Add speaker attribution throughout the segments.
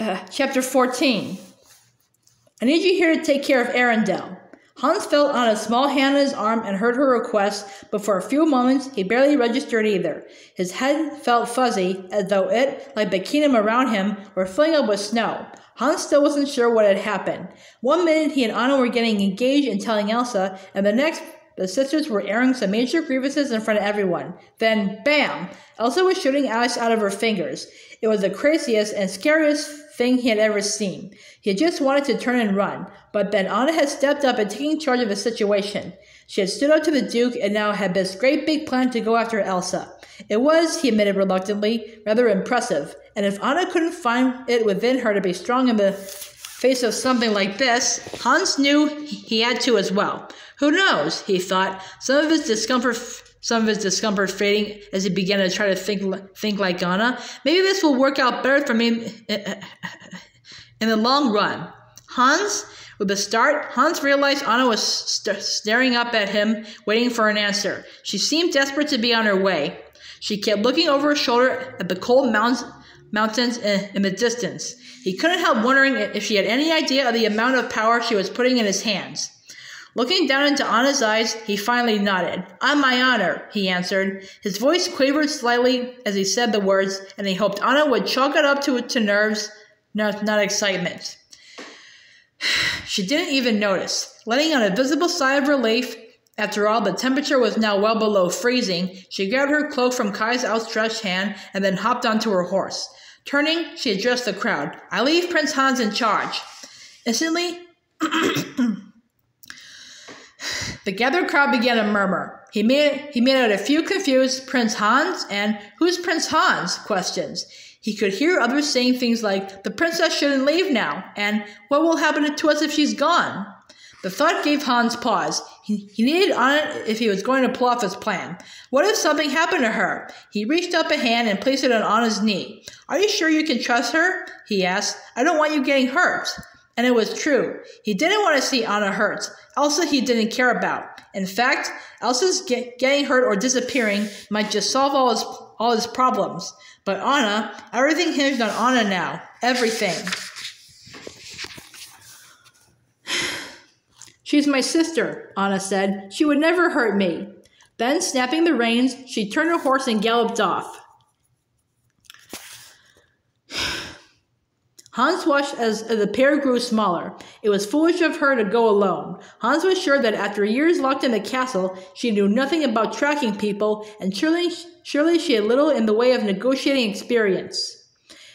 Speaker 1: Uh, chapter 14. I need you here to take care of Arendelle. Hans felt on a small hand on his arm and heard her request, but for a few moments he barely registered either. His head felt fuzzy, as though it, like the kingdom around him, were filling up with snow. Hans still wasn't sure what had happened. One minute he and Anna were getting engaged and telling Elsa, and the next the sisters were airing some major grievances in front of everyone. Then, bam! Elsa was shooting ice out of her fingers. It was the craziest and scariest thing he had ever seen. He just wanted to turn and run, but then Anna had stepped up and taken charge of the situation. She had stood up to the Duke and now had this great big plan to go after Elsa. It was, he admitted reluctantly, rather impressive, and if Anna couldn't find it within her to be strong in the face of something like this, Hans knew he had to as well. Who knows? He thought. Some of his discomfort, some of his discomfort fading as he began to try to think, think like Anna. Maybe this will work out better for me in the long run. Hans, with a start, Hans realized Anna was st staring up at him, waiting for an answer. She seemed desperate to be on her way. She kept looking over her shoulder at the cold mountains, mountains in, in the distance. He couldn't help wondering if she had any idea of the amount of power she was putting in his hands. Looking down into Anna's eyes, he finally nodded. On my honor, he answered. His voice quavered slightly as he said the words, and he hoped Anna would chalk it up to, to nerves, not, not excitement. She didn't even notice. Letting out a visible sigh of relief, after all, the temperature was now well below freezing. She grabbed her cloak from Kai's outstretched hand and then hopped onto her horse. Turning, she addressed the crowd. I leave Prince Hans in charge. Instantly, The gathered crowd began to murmur. He made, he made out a few confused Prince Hans and Who's Prince Hans questions. He could hear others saying things like, The princess shouldn't leave now, and What will happen to us if she's gone? The thought gave Hans pause. He, needed Anna if he was going to pull off his plan. What if something happened to her? He reached up a hand and placed it on Anna's knee. Are you sure you can trust her? He asked. I don't want you getting hurt. And it was true. He didn't want to see Anna hurt. Elsa he didn't care about. In fact, Elsa's get, getting hurt or disappearing might just solve all his, all his problems. But Anna, everything hinged on Anna now. Everything. She's my sister, Anna said. She would never hurt me. Then, snapping the reins, she turned her horse and galloped off. Hans watched as the pair grew smaller. It was foolish of her to go alone. Hans was sure that after years locked in the castle, she knew nothing about tracking people, and surely, surely she had little in the way of negotiating experience.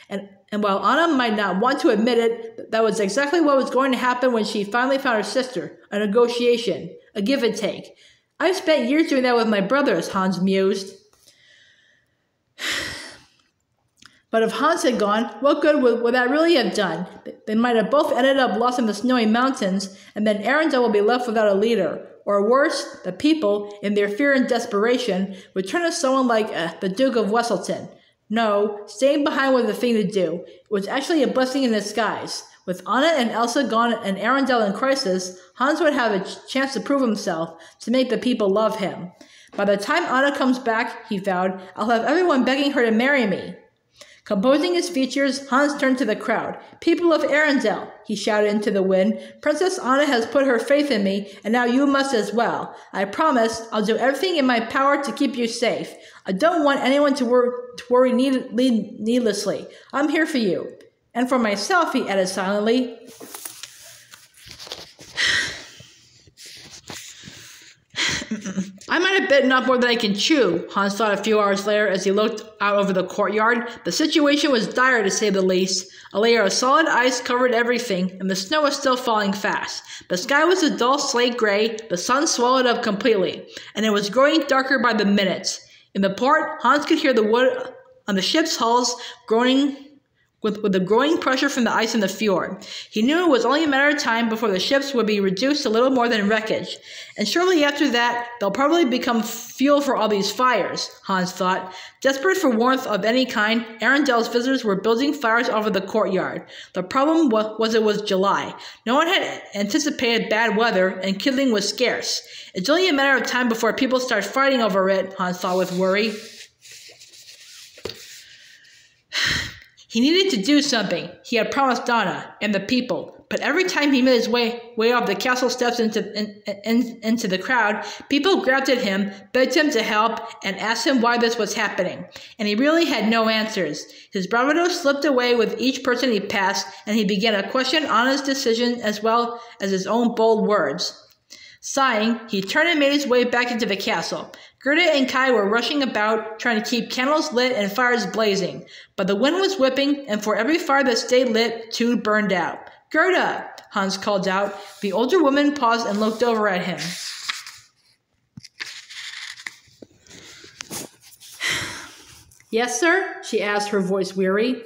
Speaker 1: And, and while Anna might not want to admit it, that was exactly what was going to happen when she finally found her sister a negotiation, a give and take. I've spent years doing that with my brothers, Hans mused. But if Hans had gone, what good would, would that really have done? They might have both ended up lost in the snowy mountains, and then Arendelle would be left without a leader. Or worse, the people, in their fear and desperation, would turn to someone like uh, the Duke of Weselton. No, staying behind was the thing to do. It was actually a blessing in disguise. With Anna and Elsa gone and Arendelle in crisis, Hans would have a chance to prove himself, to make the people love him. By the time Anna comes back, he vowed, I'll have everyone begging her to marry me. Composing his features, Hans turned to the crowd. People of Arendelle, he shouted into the wind, Princess Anna has put her faith in me, and now you must as well. I promise I'll do everything in my power to keep you safe. I don't want anyone to, wor- to worry need- needlessly. I'm here for you. And for myself, he added silently, I might have bitten off more than I can chew, Hans thought a few hours later as he looked out over the courtyard. The situation was dire to say the least. A layer of solid ice covered everything, and the snow was still falling fast. The sky was a dull slate gray, the sun swallowed up completely, and it was growing darker by the minute. In the port, Hans could hear the wood on the ship's hulls groaning with, with the growing pressure from the ice in the fjord. He knew it was only a matter of time before the ships would be reduced to little more than wreckage. And shortly after that, they'll probably become fuel for all these fires, Hans thought. Desperate for warmth of any kind, Arendelle's visitors were building fires over the courtyard. The problem was it was July. No one had anticipated bad weather, and kindling was scarce. It's only a matter of time before people start fighting over it, Hans thought with worry. He needed to do something. He had promised Anna and the people. But every time he made his way way off the castle steps into in, in, into the crowd, people grabbed at him, begged him to help, and asked him why this was happening. And he really had no answers. His bravado slipped away with each person he passed, and he began to question Anna's decision as well as his own bold words. Sighing, he turned and made his way back into the castle. Gerda and Kai were rushing about, trying to keep candles lit and fires blazing. But the wind was whipping, and for every fire that stayed lit, two burned out. Gerda! Hans called out. The older woman paused and looked over at him. yes, sir? she asked, her voice weary.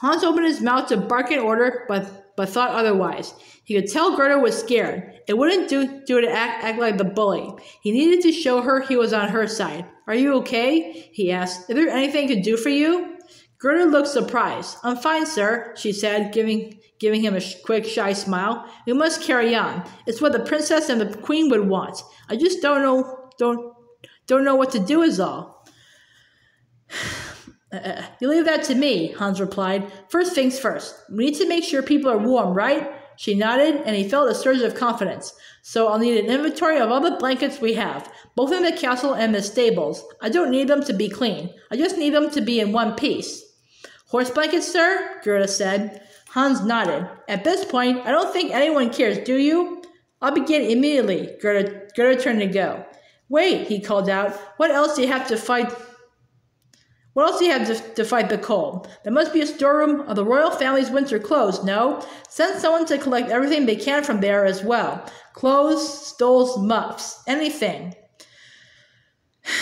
Speaker 1: Hans opened his mouth to bark an order, but, but thought otherwise. He could tell Gerda was scared. It wouldn't do, do to act, act like the bully. He needed to show her he was on her side. Are you okay? he asked. Is there anything I could do for you? Gerda looked surprised. I'm fine, sir, she said, giving giving him a quick, shy smile. We must carry on. It's what the princess and the queen would want. I just don't know, don't, don't know what to do is all. Uh, you leave that to me, Hans replied. First things first. We need to make sure people are warm, right? She nodded, and he felt a surge of confidence. So I'll need an inventory of all the blankets we have, both in the castle and the stables. I don't need them to be clean. I just need them to be in one piece. Horse blankets, sir? Gerda said. Hans nodded. At this point, I don't think anyone cares, do you? I'll begin immediately. Gerda, Gerda turned to go. Wait, he called out. What else do you have to fight? What else do you have to, to fight the cold? There must be a storeroom of the royal family's winter clothes, no? Send someone to collect everything they can from there as well. Clothes, stoles, muffs, anything.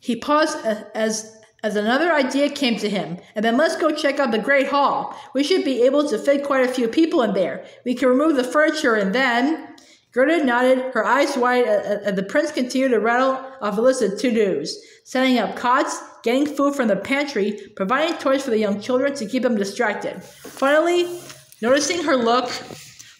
Speaker 1: He paused as as another idea came to him. And then let's go check out the Great Hall. We should be able to fit quite a few people in there. We can remove the furniture and then. Gerda nodded, her eyes wide, and the prince continued to rattle off a list of to dos setting up cots, getting food from the pantry, providing toys for the young children to keep them distracted. Finally, noticing her look,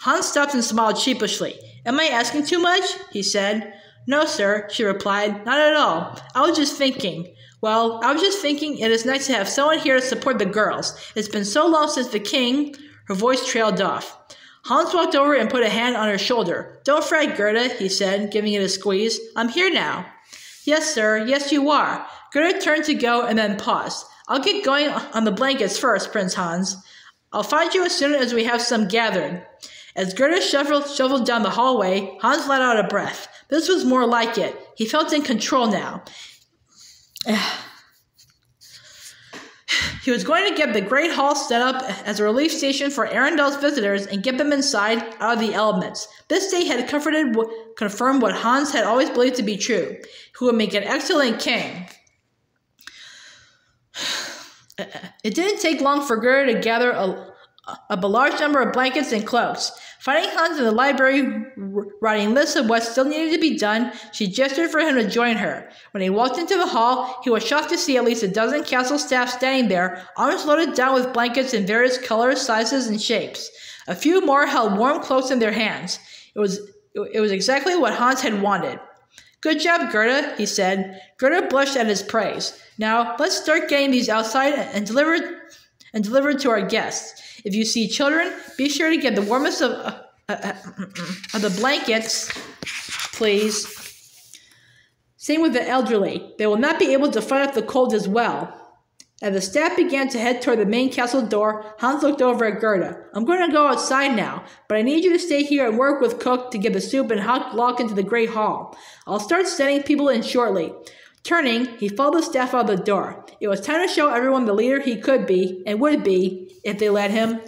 Speaker 1: Hans stopped and smiled sheepishly. Am I asking too much? he said. No, sir, she replied. Not at all. I was just thinking. Well, I was just thinking it is nice to have someone here to support the girls. It's been so long since the king. Her voice trailed off. Hans walked over and put a hand on her shoulder. Don't fret, Gerda, he said, giving it a squeeze. I'm here now. Yes, sir. Yes, you are. Gerda turned to go and then paused. I'll get going on the blankets first, Prince Hans. I'll find you as soon as we have some gathered. As Gerda shuffled, shuffled down the hallway, Hans let out a breath. This was more like it. He felt in control now. He was going to get the Great Hall set up as a relief station for Arendelle's visitors and get them inside out of the elements. This day had comforted, confirmed what Hans had always believed to be true. Who would make an excellent king. It didn't take long for Gerda to gather a, a large number of blankets and cloaks. Finding Hans in the library writing lists of what still needed to be done, she gestured for him to join her. When he walked into the hall, he was shocked to see at least a dozen castle staff standing there, arms loaded down with blankets in various colors, sizes, and shapes. A few more held warm cloaks in their hands. It was it was exactly what Hans had wanted. Good job, Gerda, he said. Gerda blushed at his praise. Now, let's start getting these outside and delivered and delivered to our guests. If you see children, be sure to get the warmest of, uh, uh, uh, of the blankets, please. Same with the elderly. They will not be able to fight off the cold as well. As the staff began to head toward the main castle door, Hans looked over at Gerda. I'm going to go outside now, but I need you to stay here and work with Cook to get the soup and hot glogg into the great hall. I'll start sending people in shortly. Turning, he followed the staff out the door. It was time to show everyone the leader he could be and would be if they let him